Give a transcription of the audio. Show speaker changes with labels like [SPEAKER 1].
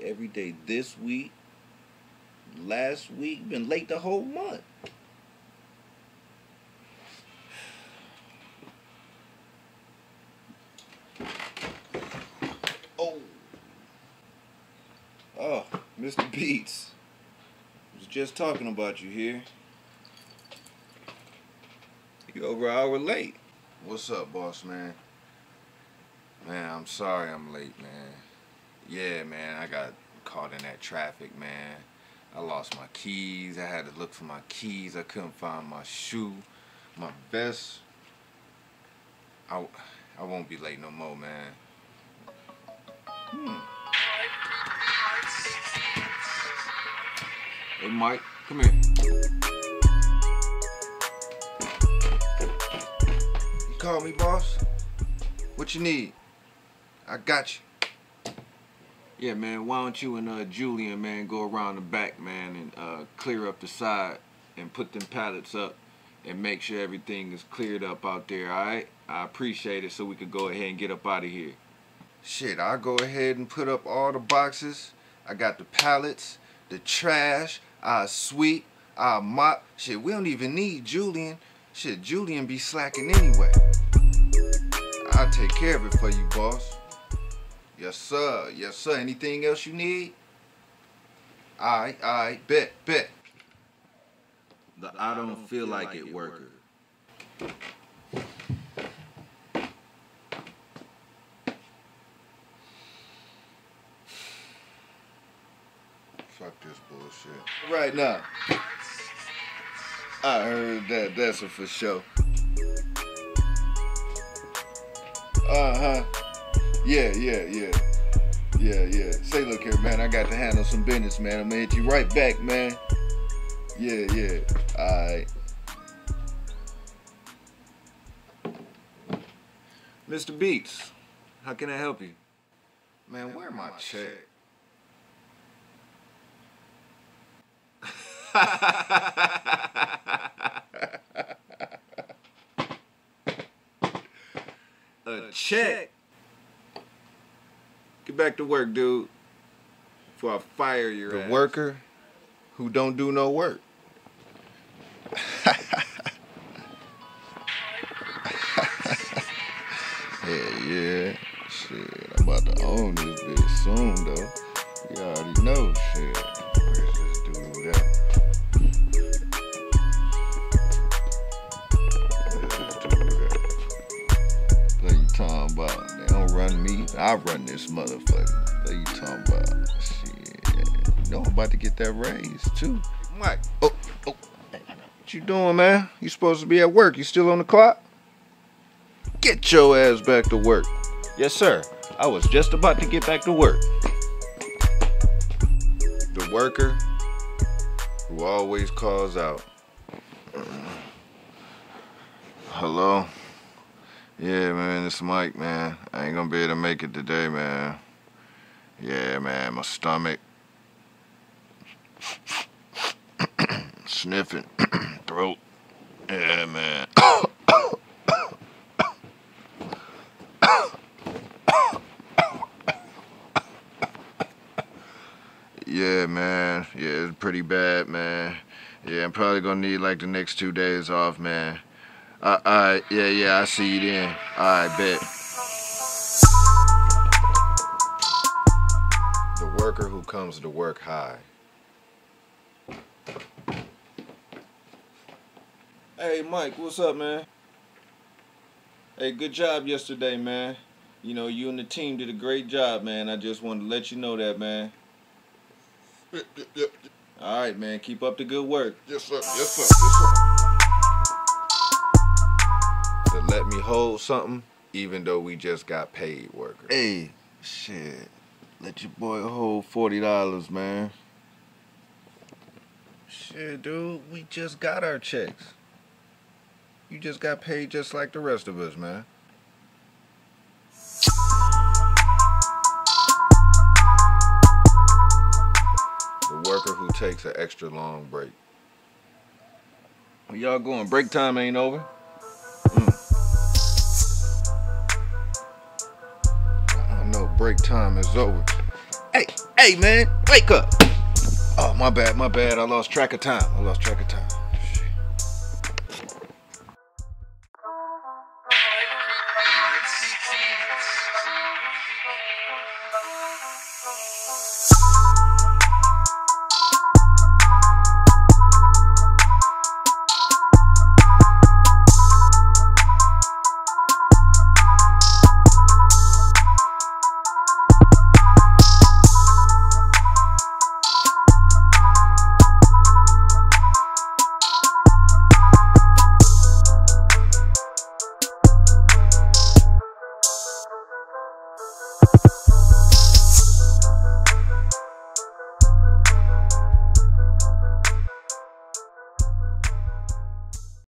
[SPEAKER 1] Every day this week. Last week, been late the whole month. Oh. Oh, Mr. Beats. Was just talking about you here. You over an hour late.
[SPEAKER 2] What's up, boss man? Man, I'm sorry I'm late, man. Yeah, man, I got caught in that traffic, man. I lost my keys. I had to look for my keys. I couldn't find my shoe, my vest. I, I won't be late no more, man. Hmm. Hey, Mike, come here. You called me, boss? What you need? I got you. Yeah, man, why don't you and uh, Julian, man, go around the back, man, and uh, clear up the side and put them pallets up and make sure everything is cleared up out there, all right? I appreciate it so we could go ahead and get up out of here. Shit, I'll go ahead and put up all the boxes. I got the pallets, the trash, Uh, I sweep, I uh, mop. Shit, we don't even need Julian. Shit, Julian be slacking anyway. I'll take care of it for you, boss. Yes, sir. Yes, sir. Anything else you need? Alright, alright. Bet, bet.
[SPEAKER 1] The I don't feel like it worker.
[SPEAKER 2] Fuck this bullshit.
[SPEAKER 1] Right now. I heard that. That's a for sure. Uh huh. Yeah, yeah, yeah. Yeah, yeah. Say, look here, man. I got to handle some business, man. I'm gonna hit you right back, man. Yeah, yeah. Alright.
[SPEAKER 2] Mr. Beats, how can I help you? Man, where my check? A check? Get back to work, dude. Before I fire your
[SPEAKER 1] The
[SPEAKER 2] ass.
[SPEAKER 1] worker who don't do no work.
[SPEAKER 2] Yeah, yeah. Shit, I'm about to own this bitch soon, though. You already know, shit. Where's this dude at? About? They don't run me. I run this motherfucker. What you talking about? Shit. You know I'm about to get that raise, too. Mike. Oh, oh. What you doing, man? You supposed to be at work. You still on the clock? Get your ass back to work.
[SPEAKER 1] Yes, sir. I was just about to get back to work.
[SPEAKER 2] The worker who always calls out. Hello? Yeah, man, it's Mike, man. I ain't gonna be able to make it today, man. Yeah, man, my stomach. Sniffing. Throat. Yeah, man. Yeah, man. Yeah, it's pretty bad, man. Yeah, I'm probably gonna need like the next two days off, man. Uh, alright, yeah, yeah, I see you then. Alright, bet. The worker who comes to work high.
[SPEAKER 1] Hey, Mike, what's up, man? Hey, good job yesterday, man. You know, you and the team did a great job, man. I just wanted to let you know that, man. All right, man. Keep up the good work.
[SPEAKER 2] Yes, sir. Yes, sir. Yes, sir. To let me hold something, even though we just got paid, worker.
[SPEAKER 1] Hey, shit. Let your boy hold forty dollars, man.
[SPEAKER 2] Shit, dude, we just got our checks. You just got paid just like the rest of us, man. The worker who takes an extra long break. Where y'all going? Break time ain't over? Break time is over. Hey, hey man, wake up. Oh, my bad, my bad. I lost track of time. I lost track of time.